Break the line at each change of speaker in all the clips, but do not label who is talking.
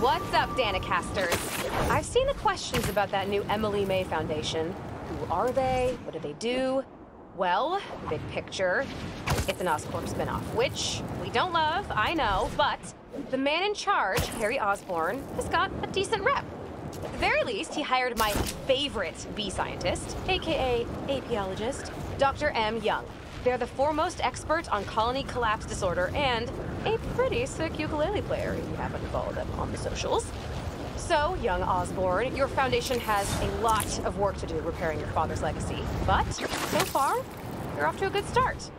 What's up, Danicasters? I've seen the questions about that new Emily May Foundation. Who are they? What do they do? Well, big picture, it's an Oscorp spinoff, which we don't love, I know, but the man in charge, Harry Osborn, has got a decent rep. At the very least, he hired my favorite bee scientist, aka apiologist, Dr. M. Young. They're the foremost expert on colony collapse disorder and a pretty sick ukulele player if you happen to follow them on the socials. So, young Osborn, your foundation has a lot of work to do repairing your father's legacy. But, so far, you're off to a good start.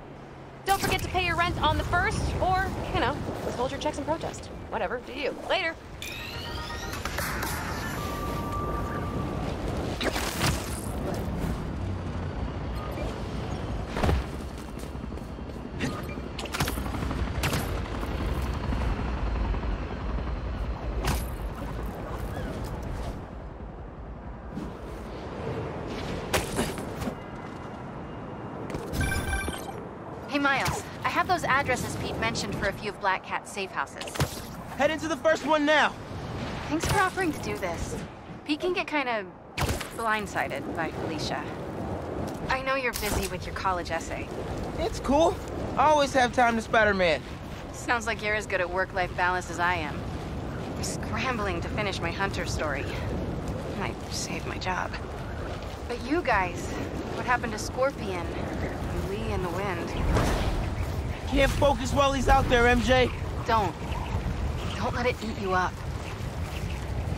Don't forget to pay your rent on the first, or, you know, withhold your checks in protest. Whatever, do you. Later.
For a few of Black Cat's safe houses.
Head into the first one now.
Thanks for offering to do this. Pete can get kind of blindsided by Felicia. I know you're busy with your college essay.
It's cool. I always have time to Spider-Man.
Sounds like you're as good at work-life balance as I am. I'm scrambling to finish my Hunter story. Might save my job. But you guys, what happened to Scorpion? And Li in the Wind?
Can't focus while he's out there, MJ.
Don't. Don't let it eat you up.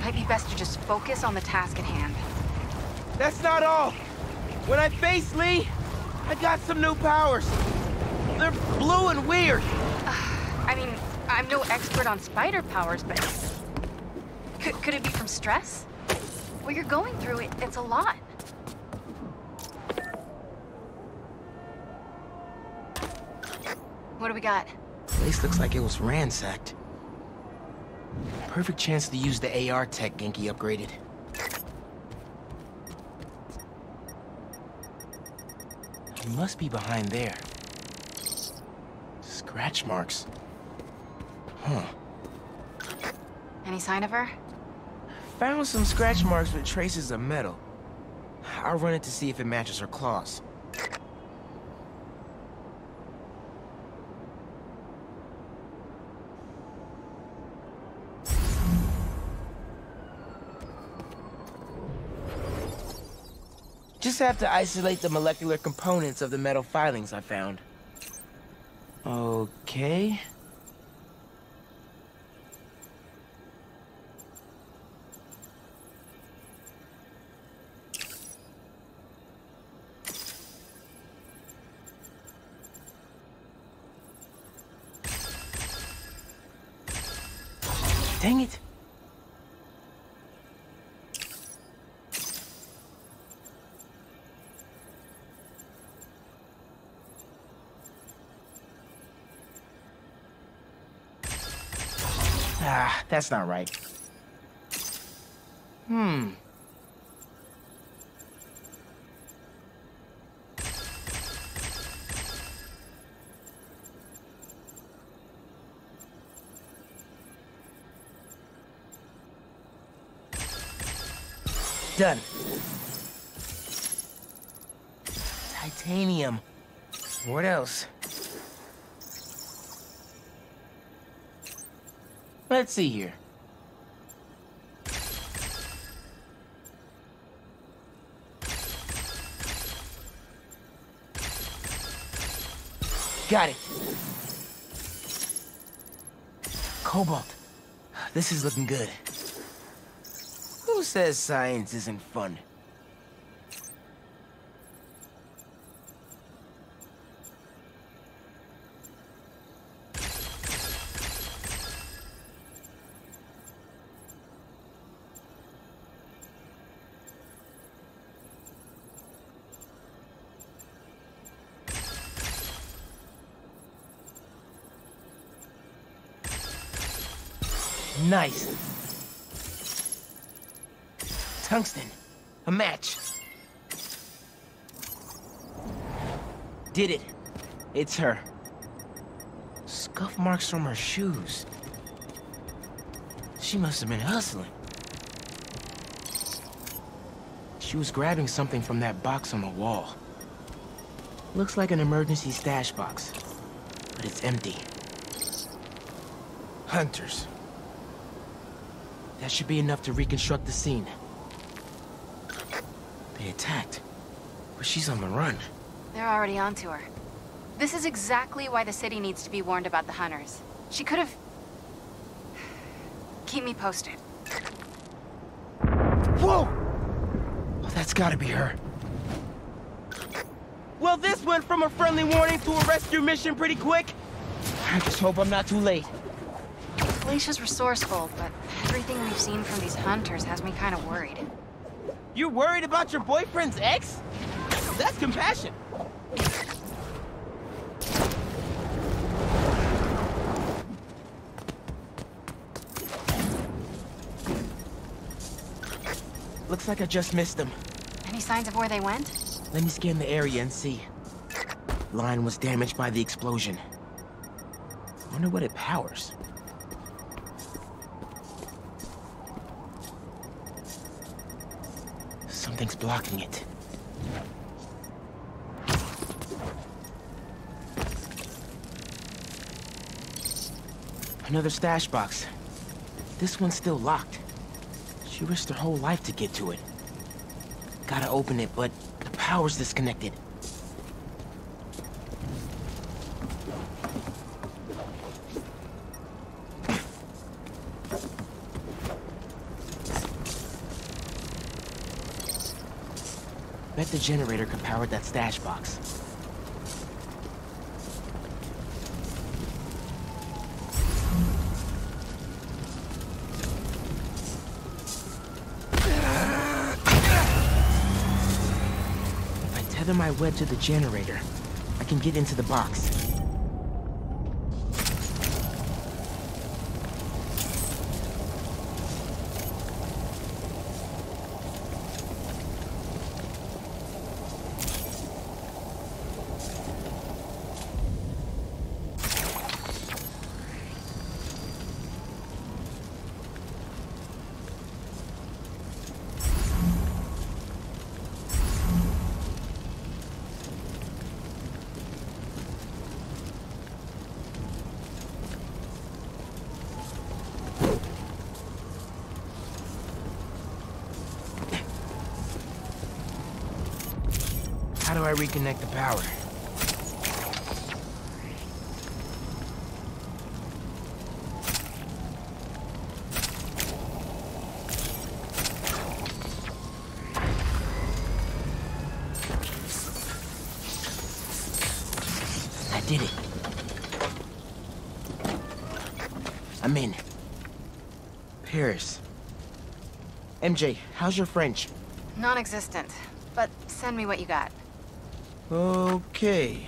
Might be best to just focus on the task at hand.
That's not all. When I face Li, I got some new powers. They're blue and weird.
I mean, I'm no expert on spider powers, but... Could, could it be from stress? What you're going through, it, it's a lot. What do we got?
Place looks like it was ransacked. Perfect chance to use the AR tech Ganke upgraded. He must be behind there. Scratch marks. Huh.
Any sign of her?
Found some scratch marks with traces of metal. I'll run it to see if it matches her claws. Just have to isolate the molecular components of the metal filings I found. Okay. That's not right. Hmm. Done. Titanium. What else? Let's see here. Got it. Cobalt. This is looking good. Who says science isn't fun? Tungsten. A match. Did it. It's her. Scuff marks from her shoes. She must have been hustling. She was grabbing something from that box on the wall. Looks like an emergency stash box, but it's empty. Hunters. That should be enough to reconstruct the scene. They attacked, but she's on the run.
They're already onto her. This is exactly why the city needs to be warned about the hunters. She could have... Keep me posted.
Whoa! Oh, that's gotta be her. Well, this went from a friendly warning to a rescue mission pretty quick. I just hope I'm not too late.
Alicia's resourceful, but everything we've seen from these hunters has me kind of worried.
You're worried about your boyfriend's ex? That's compassion. Looks like I just missed them.
Any signs of where they went?
Let me scan the area and see. Line was damaged by the explosion. Wonder what it powers. Something's blocking it. Another stash box. This one's still locked. She risked her whole life to get to it. Gotta open it, but the power's disconnected. The generator could power that stash box. If I tether my web to the generator, I can get into the box. Do I reconnect the power? I did it. I'm in. Paris. MJ, how's your French?
Non-existent. But send me what you got.
Okay.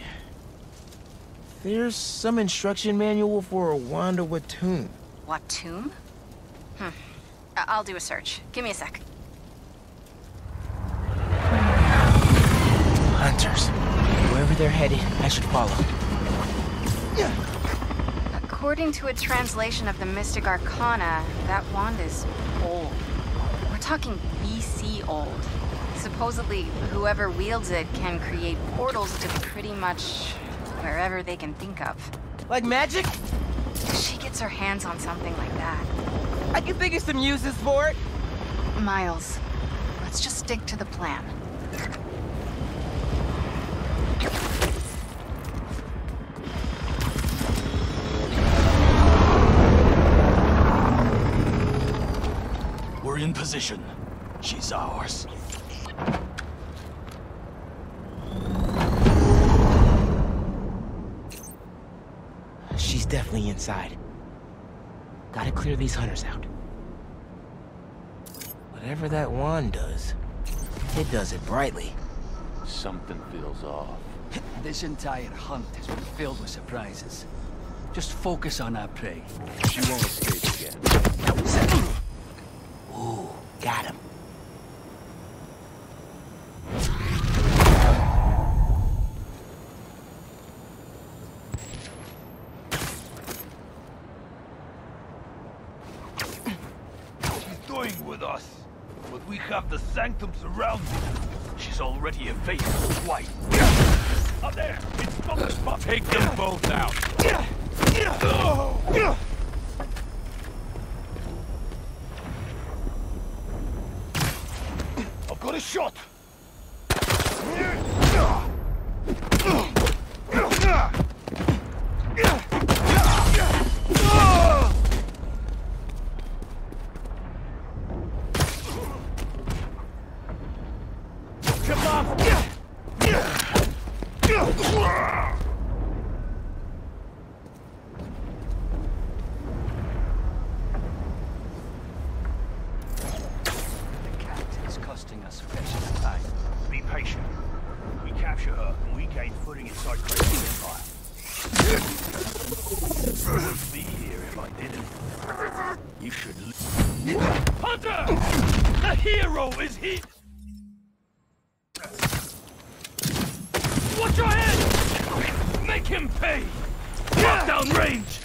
There's some instruction manual for a Wand of Watoomb.
What tomb? Hmm. I'll do a search. Give me a sec.
Hunters. Wherever they're headed, I should follow. Yeah.
According to a translation of the Mystic Arcana, that wand is old. We're talking BC old. Supposedly, whoever wields it can create portals to pretty much wherever they can think of.
Like magic?
If she gets her hands on something like that.
I can think of some uses for it.
Miles, let's just stick to the plan.
We're in position. She's ours.
She's inside. Gotta clear these hunters out. Whatever that wand does, it does it brightly.
Something feels off.
This entire hunt has been filled with surprises. Just focus on our prey.
She won't escape again.
Ooh, got him.
with us, have the Sanctum surrounded. She's already evaded twice. Up there! It's not the spot! Take them both out! I've got a shot! Come on!
The captain's costing us precious time.
Be patient. We capture her, and we gain footing inside Crazy Empire. Wouldn't be here if I didn't. You should. li- Hunter! The hero is he- Watch your head! Make him pay! Lock down range!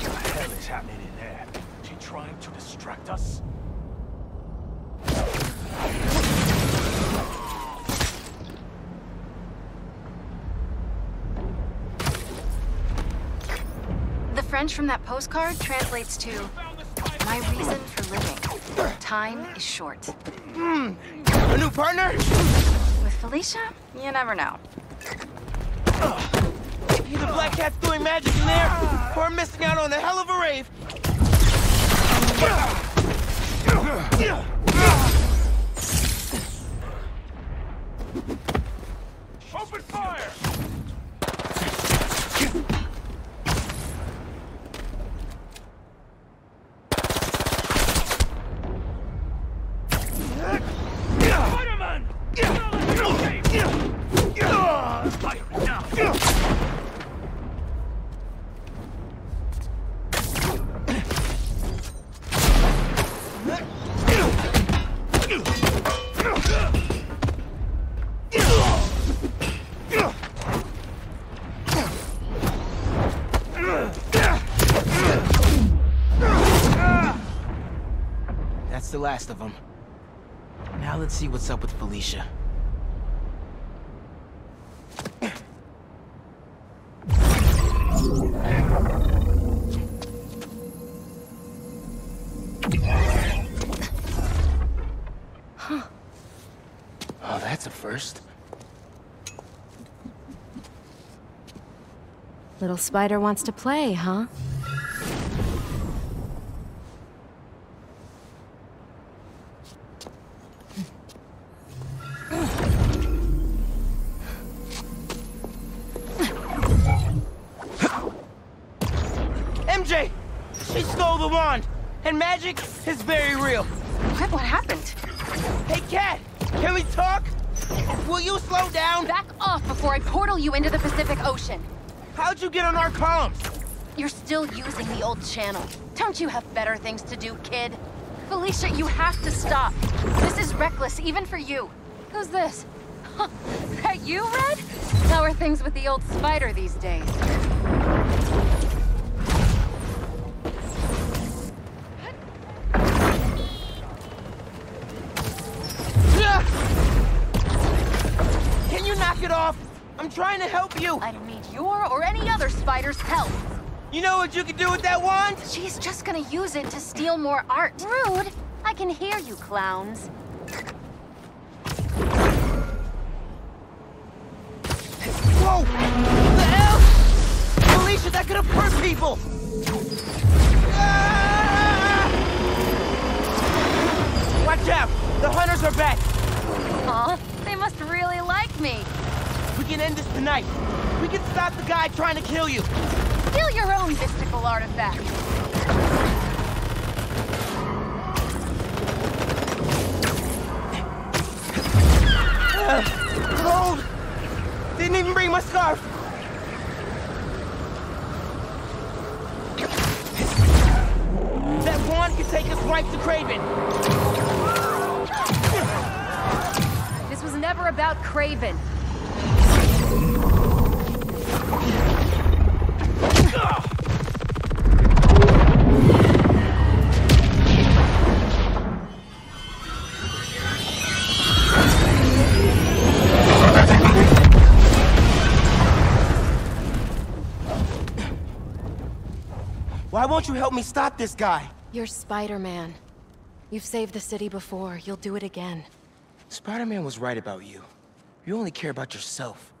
What the hell is happening in there? She trying to distract us?
The French from that postcard translates to My reason for living. Time is short. Hmm.
A new partner?
With Felicia, you never know.
Either Black Cat's doing magic in there, or I'm missing out on a hell of a rave.
Open
That's the last of them. Now let's see what's up with Felicia. Huh. Oh, that's a first.
Little spider wants to play, huh? Channel. Don't you have better things to do, kid? Felicia, you have to stop. This is reckless, even for you. Who's this? Huh, that you, Red? How are things with the old spider these days?
What you can do with that wand?
She's just gonna use it to steal more art. Rude! I can hear you, clowns.
Whoa! The hell? Felicia, that could have hurt people! Ah! Watch out! The hunters are back!
Huh? They must really like me.
We can end this tonight. We can stop the guy trying to kill you.
Steal your own mystical artifact.
Ah, Cold! Didn't even bring my scarf! That wand can take us right to Kraven!
This was never about
Kraven. Won't you help me stop this guy?
You're Spider-Man. You've saved the city before. You'll do it again.
Spider-Man was right about you. You only care about yourself.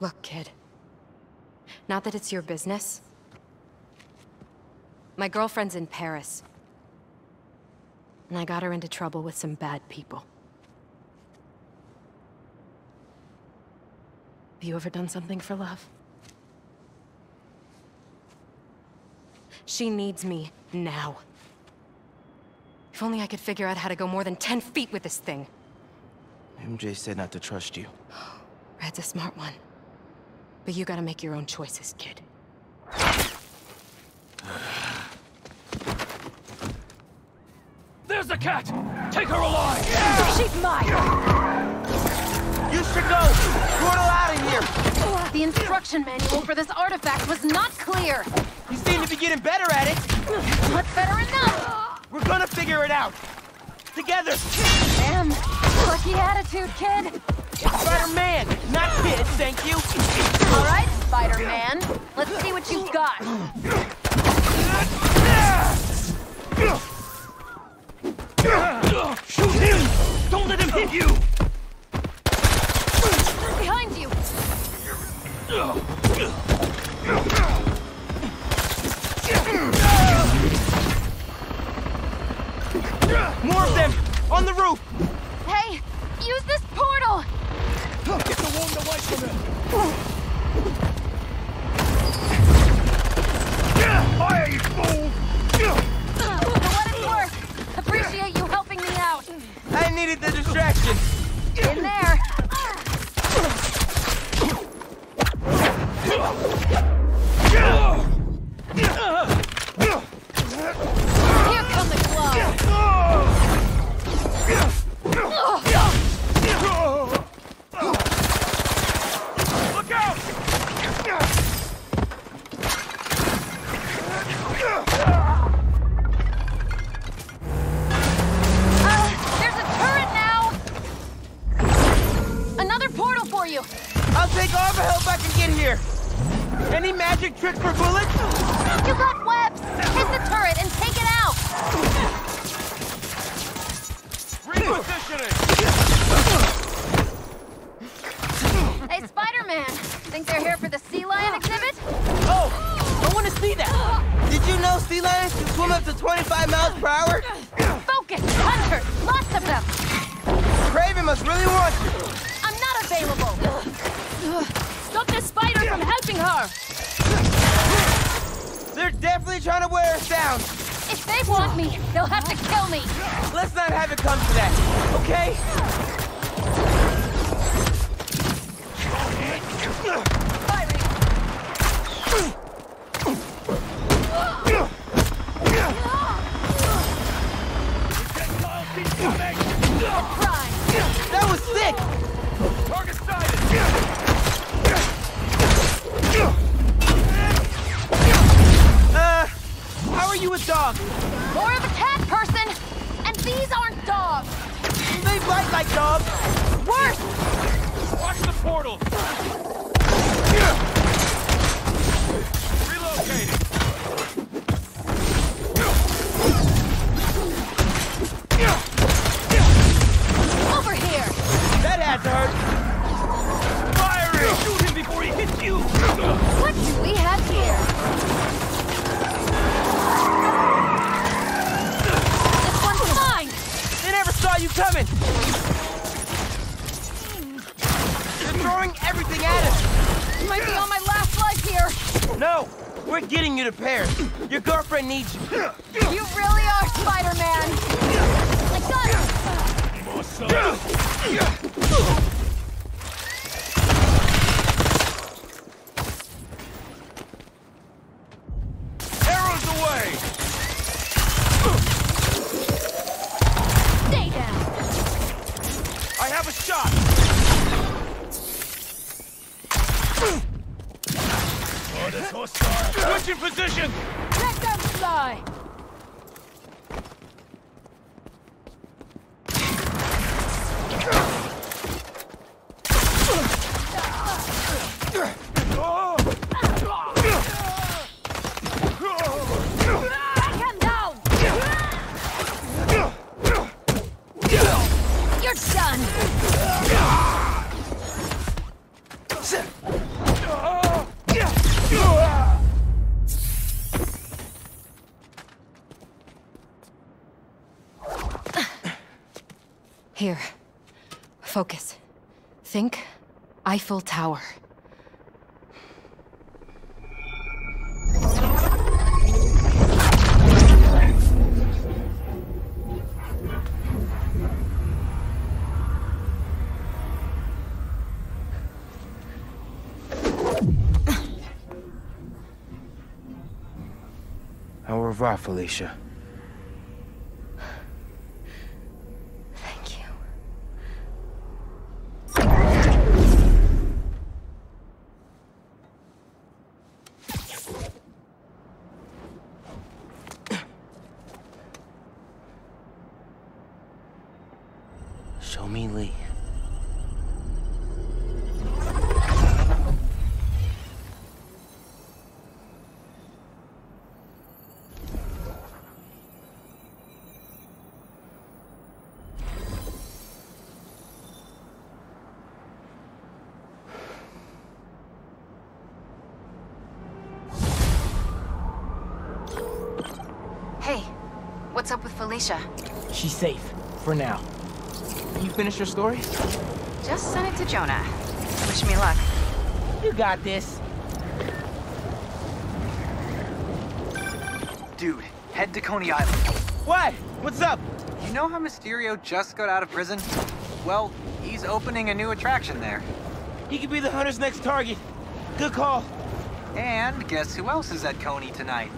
Look, kid. Not that it's your business. My girlfriend's in Paris. And I got her into trouble with some bad people. Have you ever done something for love? She needs me now. If only I could figure out how to go more than 10 feet with this thing.
MJ said not to trust you.
Red's a smart one. But you gotta make your own choices, kid.
There's the cat! Take her alive!
She's mine!
You should go! Portal out of here!
The instruction manual for this artifact was not clear.
You seem to be getting better at it!
Not better enough.
We're gonna figure it out! Together!
Damn, lucky attitude, kid.
Spider-Man! Not kid, thank you!
All right, Spider-Man. Let's see what you've got.
Shoot him! Don't let him hit you!
Behind you.
More of them! On the roof!
Hey, use this portal.
Get the wound away from him! Fire, you fool!
For what it's worth, appreciate you helping me out.
I needed the distraction!
In there. Spider-Man. Think they're here for the sea lion exhibit?
Oh! I want to see that! Did you know sea lions can swim up to 25 miles per hour?
Focus, hunters, lots of them.
Kraven must really want you!
I'm not available.
Stop the spider from helping her!
They're definitely trying to wear us down!
If they want me, they'll have to kill me.
Let's not have it come to that, okay?
Projectile
Eiffel Tower.
Au revoir, Felicia.
What's up with Felicia?
She's safe. For now. You finished your story?
Just send it to Jonah. Wish me luck.
You got this.
Dude, head to Coney Island.
What? What's up?
You know how Mysterio just got out of prison? Well, he's opening a new attraction there.
He could be the hunter's next target. Good call.
And guess who else is at Coney tonight?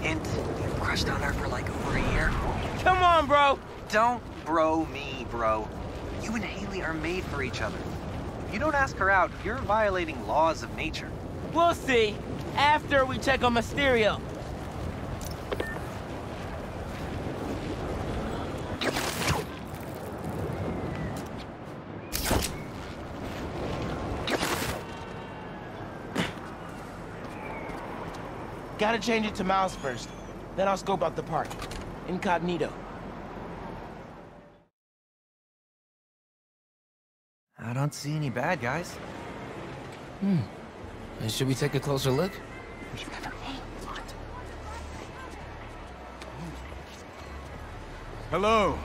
Hint, you crushed on her for like over a year.
Come on, bro.
Don't bro me, bro. You and Hailey are made for each other. If you don't ask her out, you're violating laws of nature.
We'll see. After we check on Mysterio. Gotta change it to mouse first. Then I'll scope out the park. Incognito.
I don't see any bad guys. Hmm.
And should we take a closer look?
Hello,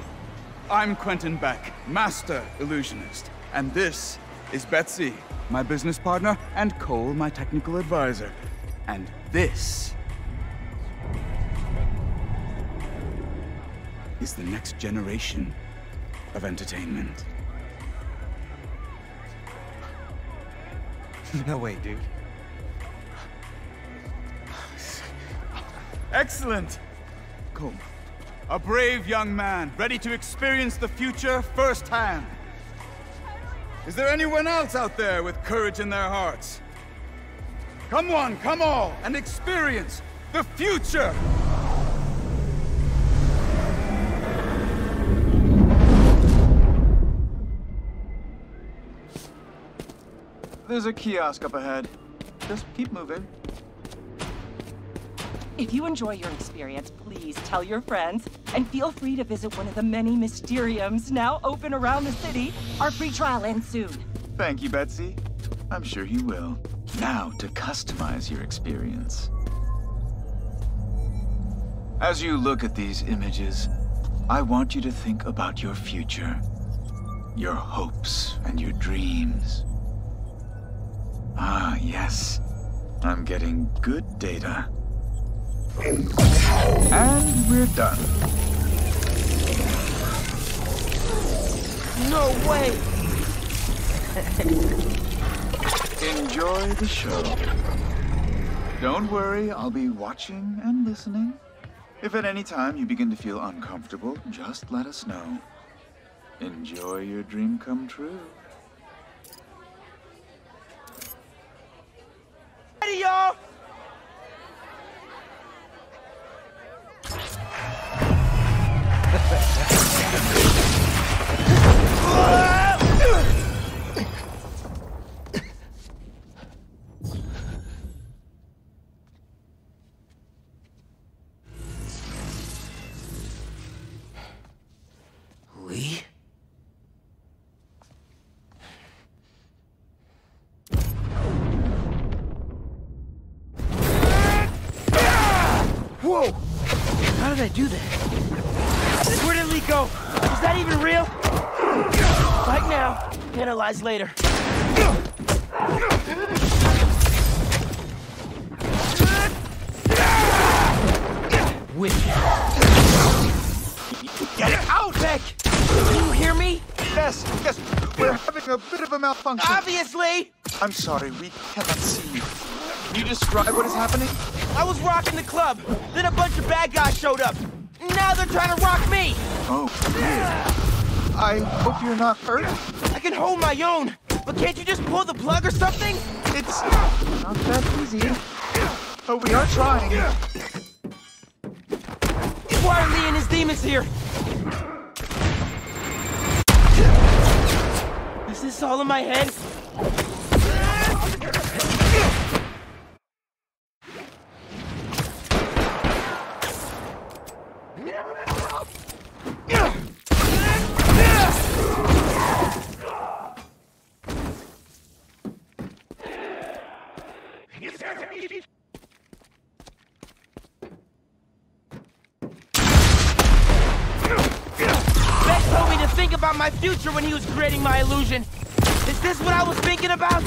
I'm Quentin Beck, Master Illusionist, and this is Betsy, my business partner, and Cole, my technical advisor. And this is the next generation of entertainment.
No way, dude.
Excellent! Cole, a brave young man, ready to experience the future firsthand. Is there anyone else out there with courage in their hearts? Come one, come all, and experience the future!
There's a kiosk up ahead. Just keep moving.
If you enjoy your experience, please tell your friends and feel free to visit one of the many Mysteriums now open around the city. Our free trial ends soon.
Thank you, Betsy. I'm sure he will. Now to customize your experience. As you look at these images, I want you to think about your future, your hopes and your dreams. Ah, yes. I'm getting good data. And we're done.
No way!
Enjoy the show. Don't worry, I'll be watching and listening. If at any time you begin to feel uncomfortable, just let us know. Enjoy your dream come true.
Ready, y'all! Li? Whoa! How did I do that? Where did Li go? Is that even real? Right now, analyze later. Wicked.
Get it out!
Beck! Can you hear me?
Yes, yes, we're having a bit of a malfunction.
Obviously!
I'm sorry, we cannot see you. Can you describe what is happening?
I was rocking the club, then a bunch of bad guys showed up. Now they're trying to rock me!
Oh, weird. I hope you're not hurt.
I can hold my own, but can't you just pull the plug or something?
It's not that easy. But we are trying.
Why are Li and his demons here? Is this all in my head? Beck told me to think about my future when he was creating my illusion. Is this what I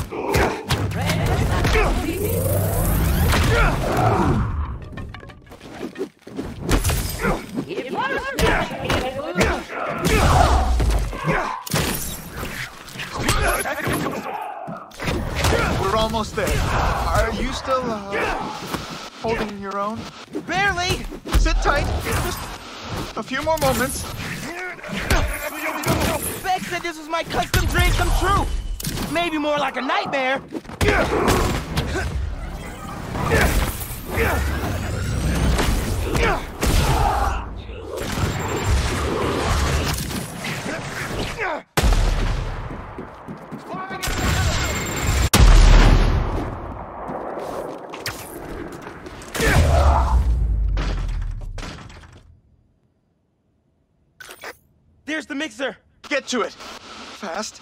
was thinking about?
We're almost there. Are you still uh, holding your own?
Barely!
Sit tight. Just a few more moments.
Beck said this was my custom dream come true. Maybe more like a nightmare. There's the mixer.
Get to it. Fast.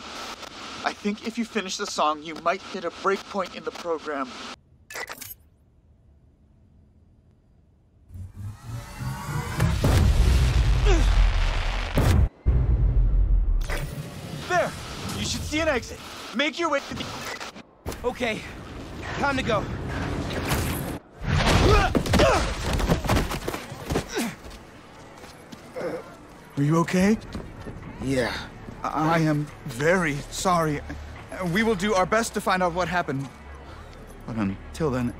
I think if you finish the song, you might hit a break point in the program. There! You should see an exit. Make your way to the...
Okay, time to go.
Are you okay?
Yeah.
I am very sorry. We will do our best to find out what happened. But until then...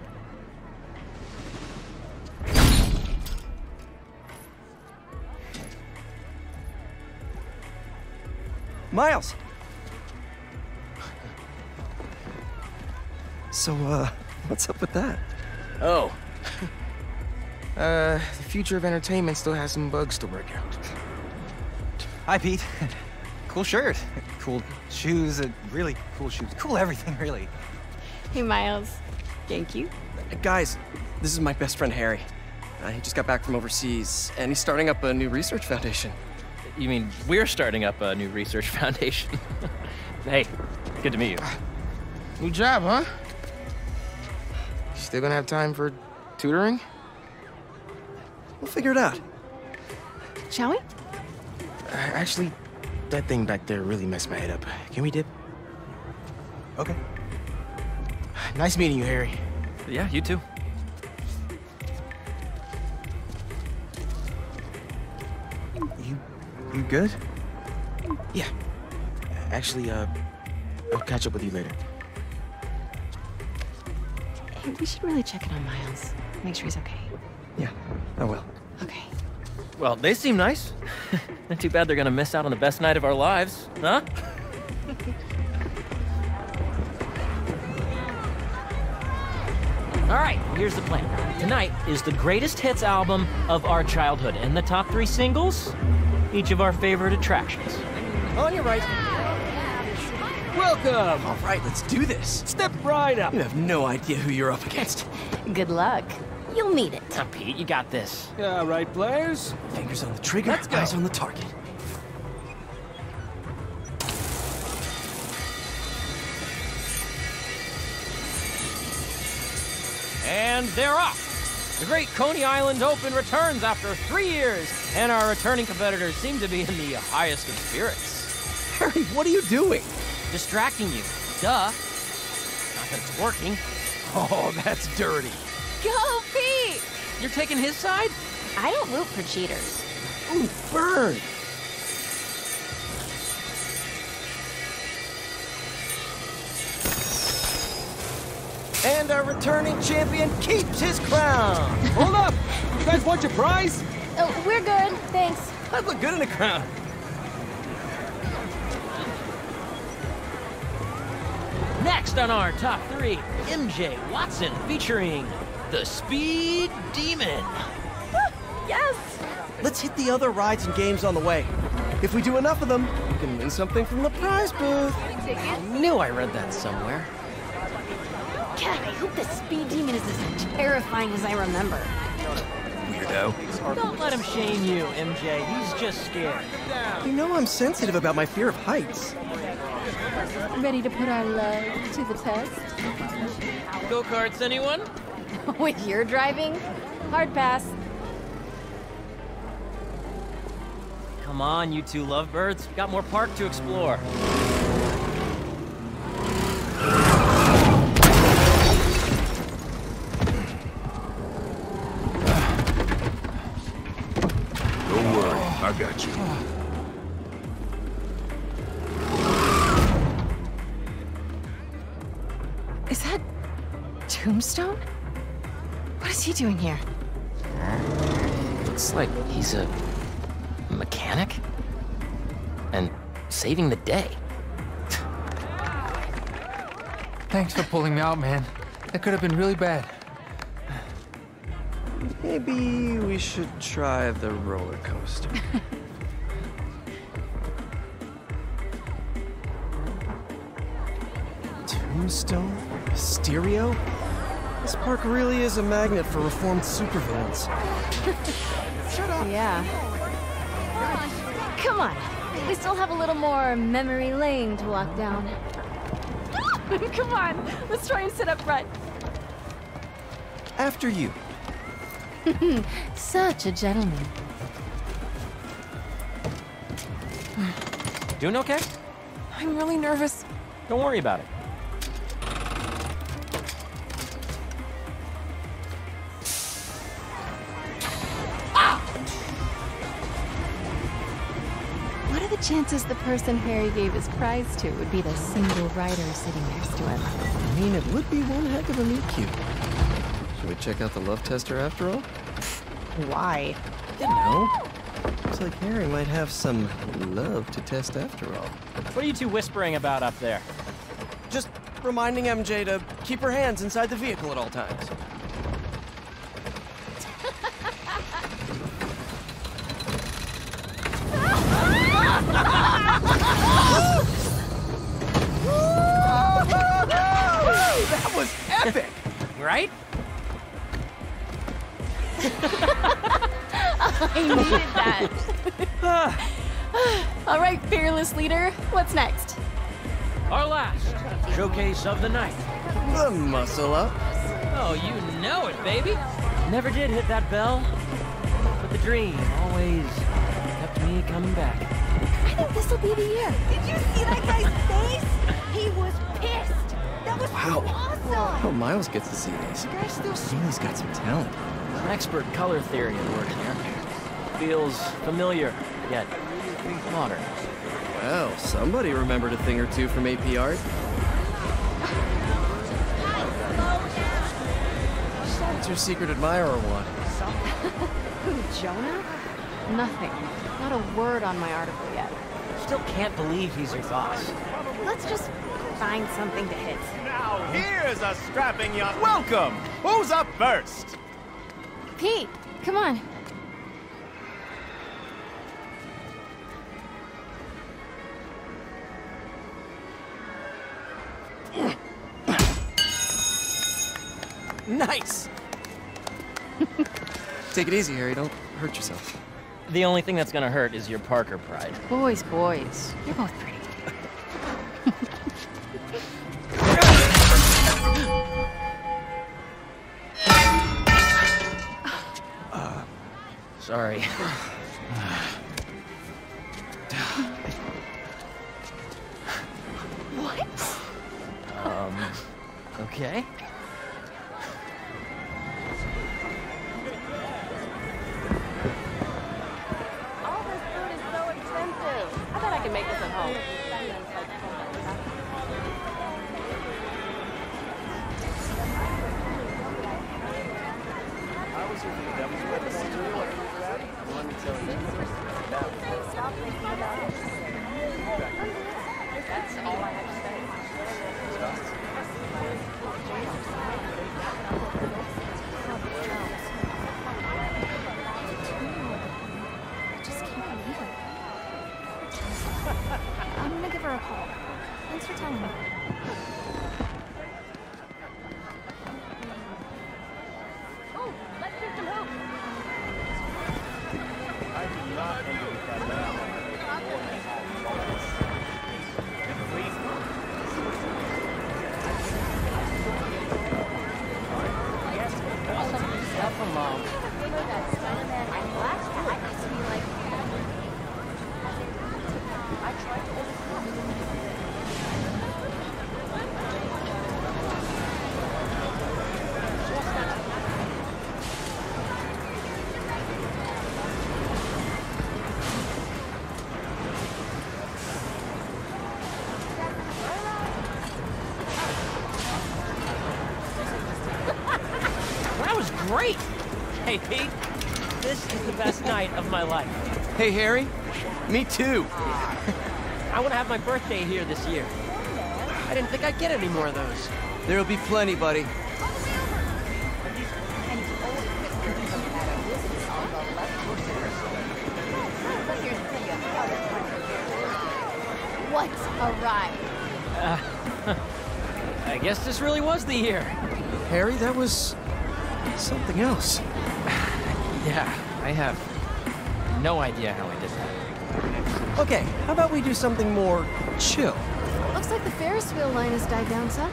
Miles! So, uh, what's up with that?
Oh. uh, the future of entertainment still has some bugs to work out.
Hi, Pete. cool shirt. Cool shoes. Really cool shoes. Cool everything, really.
Hey, Miles. Thank you.
Guys, this is my best friend Harry. Uh, he just got back from overseas, and he's starting up a new research foundation.
You mean we're starting up a new research foundation? hey, good to meet you.
New job, huh? Still gonna have time for tutoring?
We'll figure it out.
Shall we?
Uh, actually, that thing back there really messed my head up. Can we dip?
Okay.
Nice meeting you, Harry.
Yeah, you too.
You, you good? Yeah. Actually, uh, I'll catch up with you later.
Hey, we should really check in on Miles. Make sure he's okay.
Yeah, I will.
Okay.
Well, they seem nice. Not too bad they're gonna miss out on the best night of our lives, huh?
All right, here's the plan. Tonight is the greatest hits album of our childhood, and the top three singles, each of our favorite attractions. Oh, on your right. Welcome!
All right, let's do this.
Step right up.
You have no idea who you're up against.
Good luck. You'll need it.
Now, Pete, you got this.
Yeah, right, players. Fingers on the trigger,
Let's go.
eyes on the target.
And they're off. The Great Coney Island Open returns after three years, and our returning competitors seem to be in the highest of spirits.
Harry, what are you doing?
Distracting you. Duh. Not that it's working.
Oh, that's dirty.
Go, Pete!
You're taking his side?
I don't root for cheaters.
Ooh, burn. And our returning champion keeps his crown.
Hold up! You guys want your prize?
Oh, we're good. Thanks.
I'd look good in a crown.
Next on our top three, MJ Watson featuring the Speed Demon.
Yes!
Let's hit the other rides and games on the way. If we do enough of them, we can win something from the prize booth.
I knew I read that somewhere.
God, I hope the Speed Demon is as terrifying as I remember.
Weirdo.
Don't let him shame you, MJ. He's just scared.
You know I'm sensitive about my fear of heights.
Ready to put our love to the test?
Go-karts, anyone?
With your driving? Hard pass.
Come on, you two lovebirds. Got more park to explore.
Don't worry, I got you.
Is that Tombstone? What is he doing here?
Looks like he's a mechanic? And saving the day.
Thanks for pulling me out, man. That could have been really bad.
Maybe we should try the roller coaster. Tombstone? Stereo? This park really is a magnet for reformed supervillains.
Yeah. Come on. We still have a little more memory lane to walk down. Come on. Let's try and sit up front.
After you.
Such a gentleman.
Doing okay?
I'm really nervous.
Don't worry about it.
Chances the person Harry gave his prize to would be the single rider sitting next to him?
I mean, it would be one heck of a meet cute. Should we check out the love tester after all?
Why?
You know. Looks like Harry might have some love to test after all.
What are you two whispering about up there?
Just reminding MJ to keep her hands inside the vehicle at all times.
Right?
I needed that. All right, fearless leader. What's next?
Our last showcase of the night.
The muscle up.
Oh, you know it, baby. Never did hit that bell, but the dream always kept me coming back.
I think this will be the year.
Did you see that guy's face? He was pissed. That was
Wow.
awesome.
Oh, Miles gets to see these. He's got some talent.
An expert color theory at work here. Feels familiar, yet modern.
Well, somebody remembered a thing or two from AP Art. What's your secret admirer want?
Who, Jonah? Nothing. Not a word on my article yet.
Still can't believe he's your boss.
Let's just find something to hit.
Now here's a strapping young... Welcome! Who's up first?
Pete, come on.
Nice! Take it easy, Harry. Don't hurt yourself.
The only thing that's gonna hurt is your Parker pride.
Boys, boys. You're both pretty.
Sorry. my life.
Hey, Harry. Me too.
I want to have my birthday here this year. I didn't think I'd get any more of those.
There'll be plenty, buddy.
What a ride.
Uh, I guess this really was the year.
Harry, that was something else.
Yeah, I have no idea how I did that.
Okay, how about we do something more chill?
Looks like the Ferris wheel line has died down some.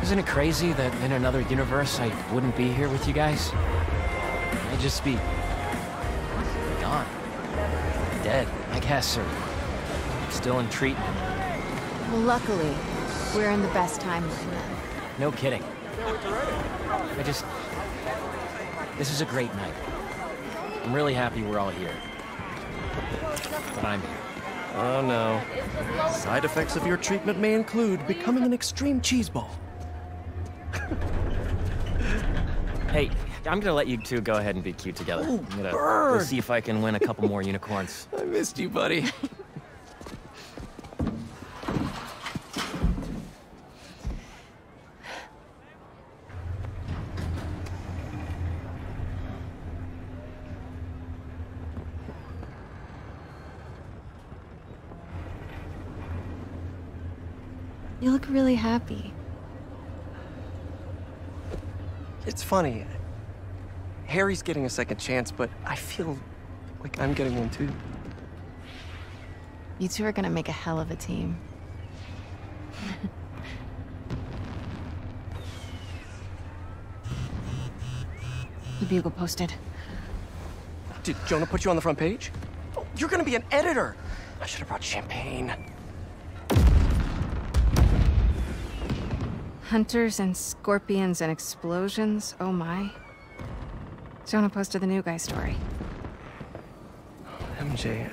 Isn't it crazy that in another universe I wouldn't be here with you guys? I'd just be gone. Dead, I guess, or still in treatment.
Well, luckily, we're in the best timeline then.
No kidding. I just... This is a great night. I'm really happy we're all here. But I'm here.
Oh no. Side effects of your treatment may include becoming an extreme cheeseball.
Hey, I'm gonna let you two go ahead and be cute together.
Oh,
I'm gonna go see if I can win a couple more unicorns.
I missed you, buddy.
happy.
It's funny. Harry's getting a second chance, but I feel like I'm getting one too.
You two are gonna make a hell of a team. the bugle posted.
Did Jonah put you on the front page? Oh, you're gonna be an editor. I should have brought champagne.
Hunters and scorpions and explosions. Oh my. Jonah posted the new guy story.
MJ,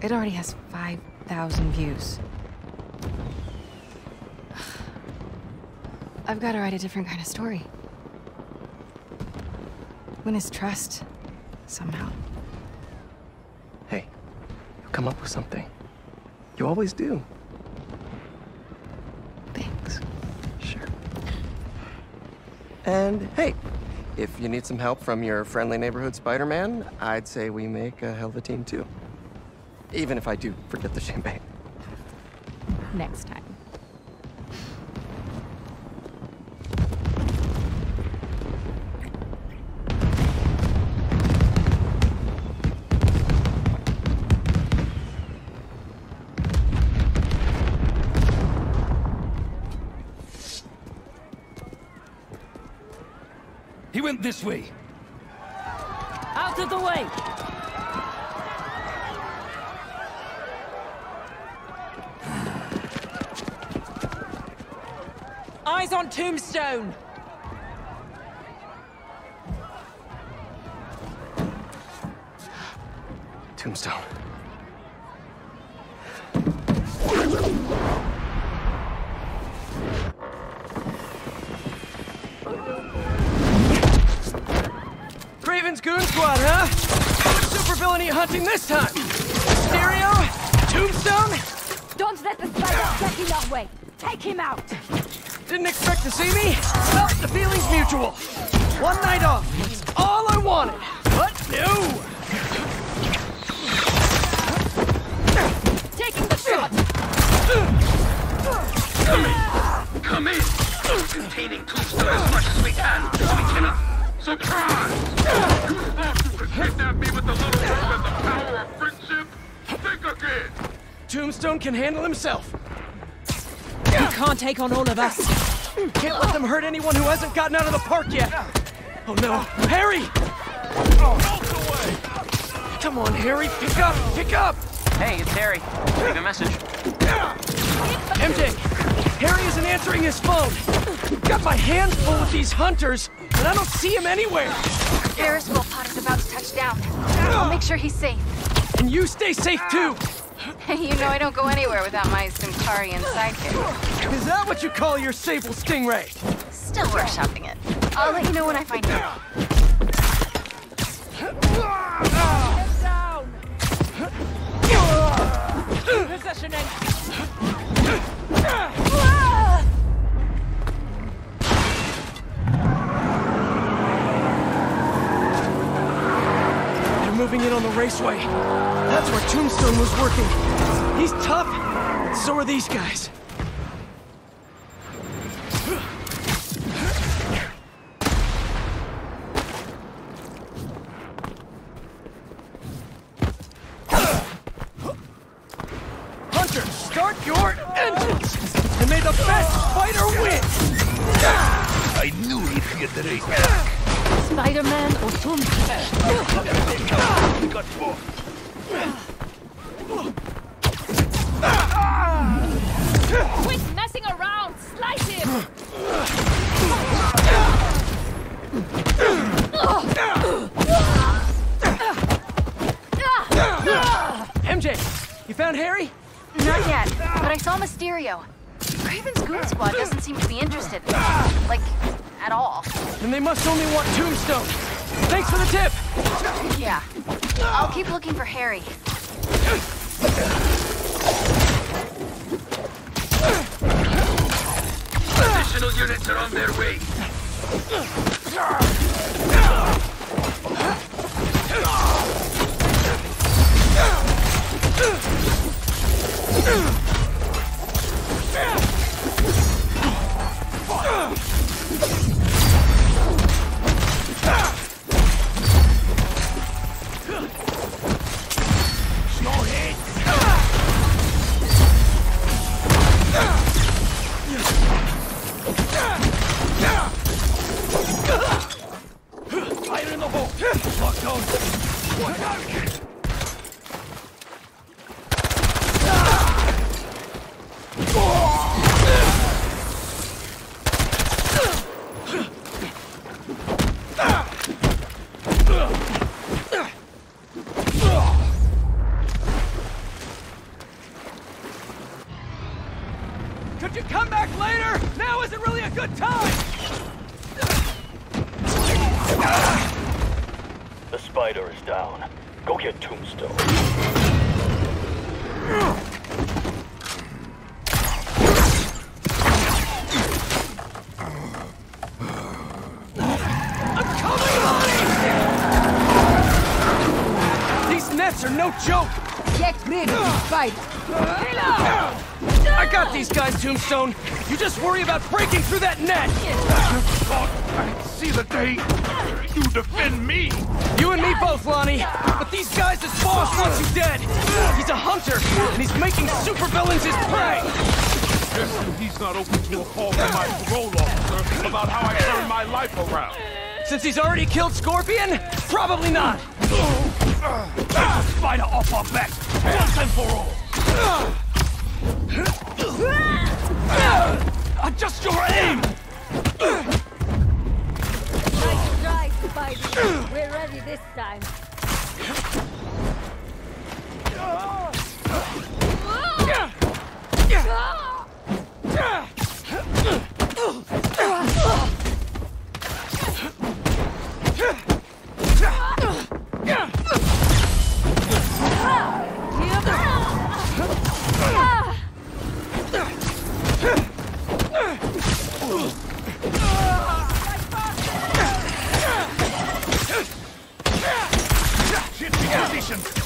It already has 5,000 views. I've got to write a different kind of story. Win his trust. Somehow.
hey, you'll come up with something. You always do. And hey, if you need some help from your friendly neighborhood Spider-Man, I'd say we make a hell of a team too. Even if I do forget the champagne.
Next time.
Went this way.
Out of the way! Eyes on Tombstone!
Tombstone.
Take
on all of us.
Can't let them hurt anyone who hasn't gotten out of the park yet. Oh no, Harry! Come on, Harry, pick up, pick up!
Hey, it's Harry. Leave a message.
MJ, Harry isn't answering his phone. Got my hands full with these hunters, and I don't see him anywhere.
Ferris wheel is about to touch down. I'll make sure he's safe.
And you stay safe too.
you know I don't go anywhere without my Symkarian sidekick.
Is that what you call your Sable Stingray?
Still workshopping it. I'll let you know when I find him.
Possession end.
They're moving in on the raceway. That's where Tombstone was working. He's tough, so are these guys. Joke!
Get ready to fight!
I got these guys, Tombstone! You just worry about breaking through that net!
I thought I'd See the day you defend me!
You and me both, Lonnie! But these guys, his boss wants you dead! He's a hunter, and he's making supervillains his prey!
Guess he's not open to a call from my parole officer about how I turned my life around.
Since he's already killed Scorpion? Probably not!
For all!
Adjust your aim!
Nice try, Spidey. We're ready this time. Stay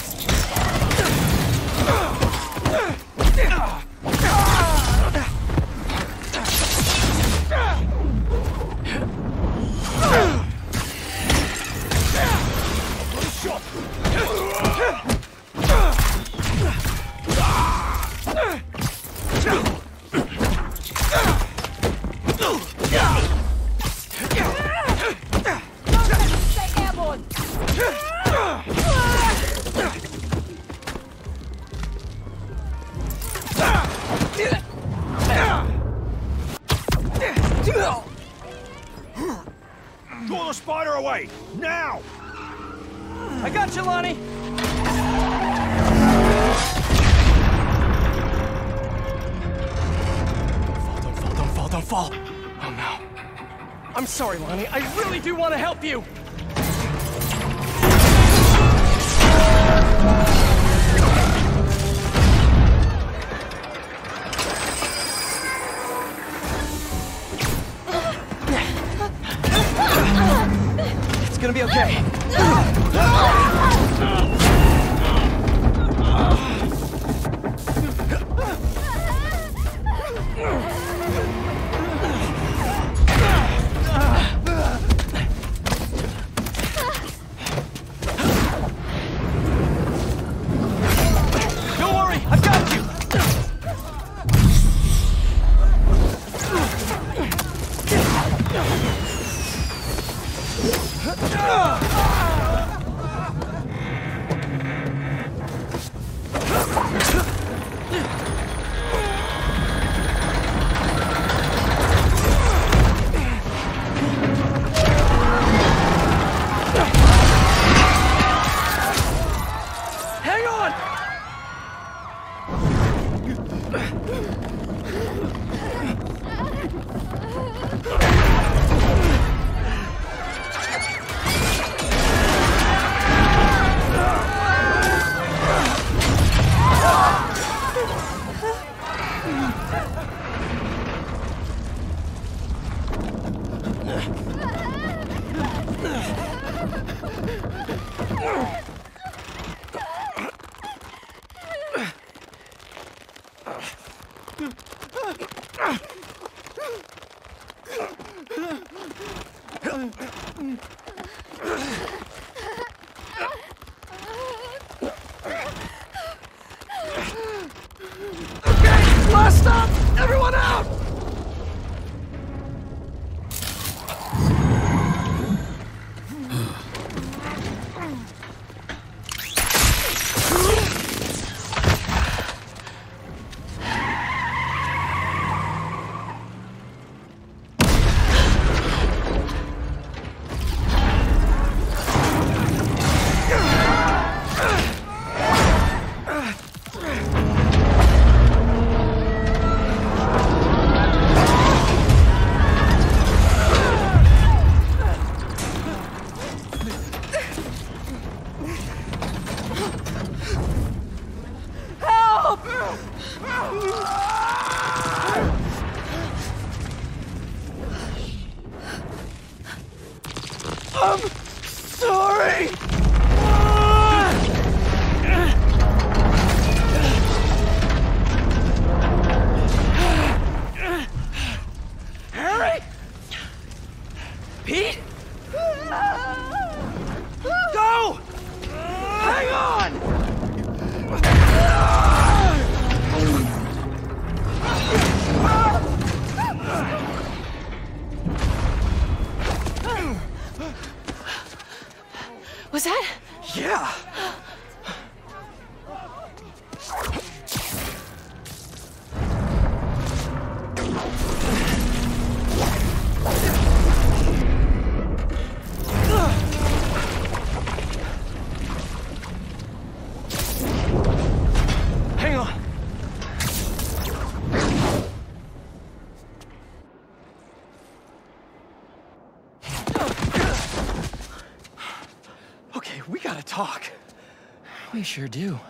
sure do.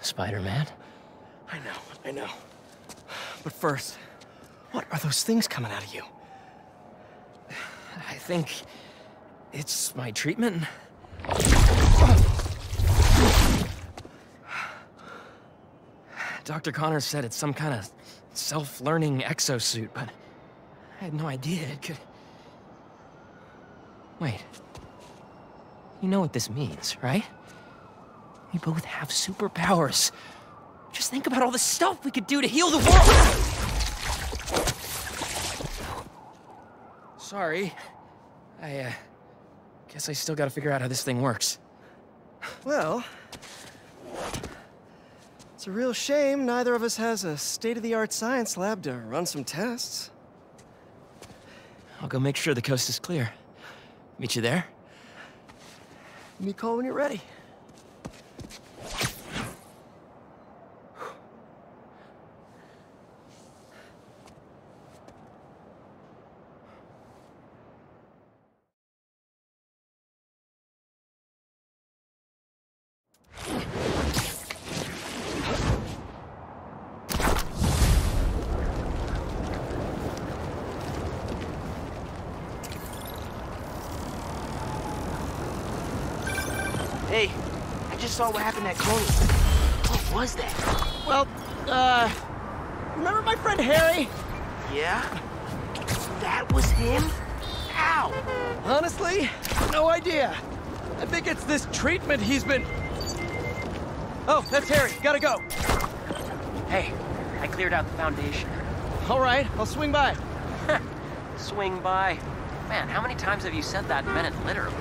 Spider-Man?
I know, I know. But first, what are those things coming out of you?
I think it's my treatment. Dr. Connors said it's some kind of self-learning exosuit, but I had no idea it could... Wait. You know what this means, right? We both have superpowers. Just think about all the stuff we could do to heal the world! Sorry. I, uh... Guess I still gotta figure out how this thing works.
Well, it's a real shame neither of us has a state-of-the-art science lab to run some tests.
I'll go make sure the coast is clear. Meet you there?
Give me a call when you're ready.
Saw what happened at Coney. What was that?
Well, uh... Remember my friend Harry?
Yeah? That was him? Ow!
Honestly, no idea. I think it's this treatment he's been... Oh, that's Harry. Gotta go.
Hey, I cleared out the foundation.
All right, I'll swing by.
Swing by. Man, how many times have you said that it literally?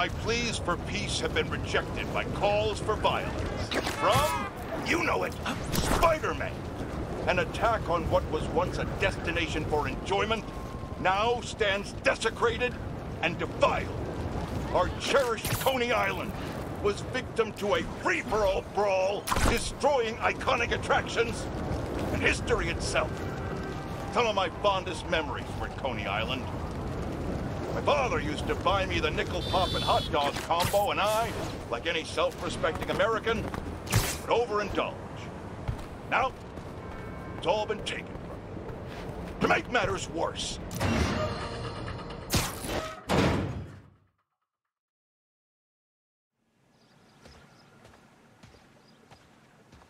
My pleas for peace have been rejected by calls for violence. From, you know it, Spider-Man. An attack on what was once a destination for enjoyment now stands desecrated and defiled. Our cherished Coney Island was victim to a free-for-all brawl, destroying iconic attractions and history itself. Some of my fondest memories were at Coney Island. Father used to buy me the nickel pop and hot dog combo, and I, like any self-respecting American, would overindulge. Now, it's all been taken from me. To make matters worse,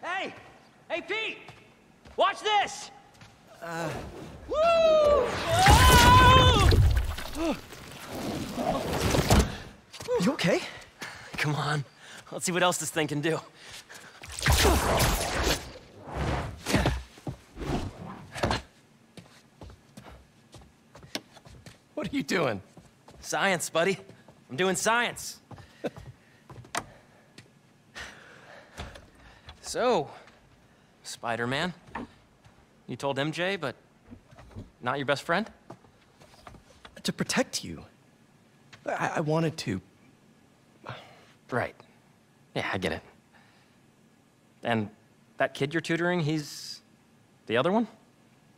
Hey! Hey, Pete! Watch this!
Uh...
Woo!
You okay? Come on. Let's see what else this thing can do.
What are you doing?
Science, buddy. I'm doing science. so, Spider-Man, you told MJ, but not your best friend?
To protect you. I, I wanted to.
Right. Yeah, I get it. And that kid you're tutoring, he's the other one?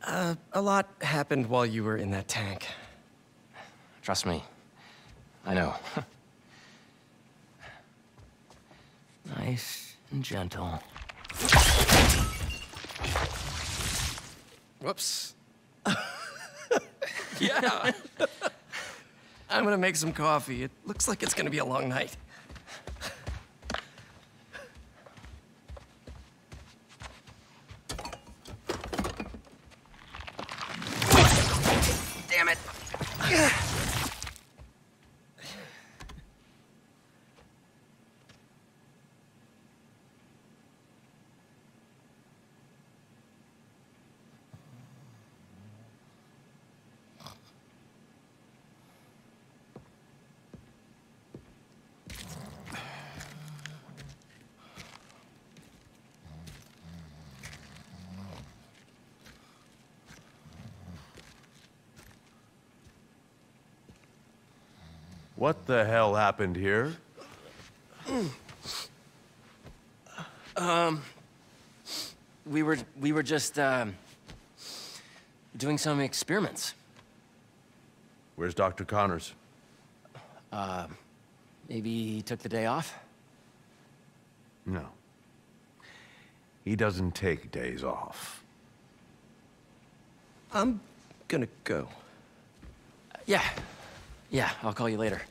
Uh, a lot happened while you were in that tank.
Trust me. I know. nice and gentle.
Whoops. yeah. I'm gonna make some coffee. It looks like it's gonna be a long night. Damn it.
What the hell happened here?
Um, we were we were just um, doing some experiments.
Where's Dr. Connors?
Uh, maybe he took the day off.
No. He doesn't take days off.
I'm gonna go.
Yeah, yeah. I'll call you later.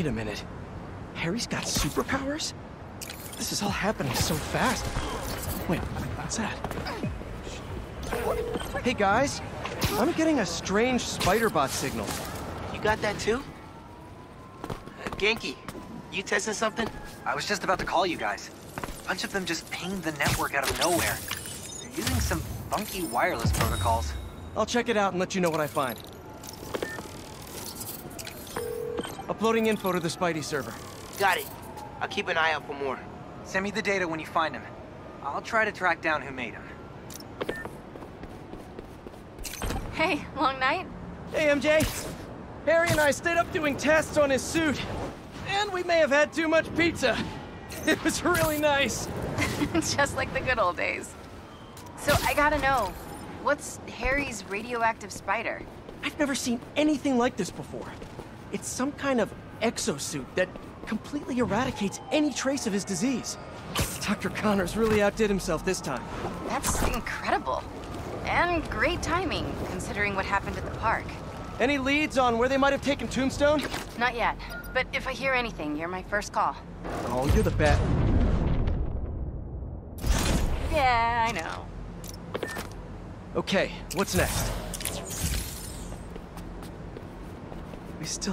I need a minute. Harry's got superpowers? This is all happening so fast. Wait, what's that? Hey guys, I'm getting a strange spider-bot signal.
You got that too? Uh, Ganke, you testing something?
I was just about to call you guys. A bunch of them just pinged the network out of nowhere. They're using some funky wireless protocols.
I'll check it out and let you know what I find. Uploading info to the Spidey server.
Got it. I'll keep an eye out for more.
Send me the data when you find him. I'll try to track down who made him.
Hey, long night?
Hey, MJ. Harry and I stayed up doing tests on his suit. And we may have had too much pizza. It was really nice.
It's just like the good old days. So I gotta know, what's Harry's radioactive spider?
I've never seen anything like this before. It's some kind of exosuit that completely eradicates any trace of his disease. Dr. Connors really outdid himself this time.
That's incredible. And great timing, considering what happened at the park.
Any leads on where they might have taken Tombstone?
Not yet, but if I hear anything, you're my first call.
Oh, you're the best.
Yeah, I know.
Okay, what's next? We still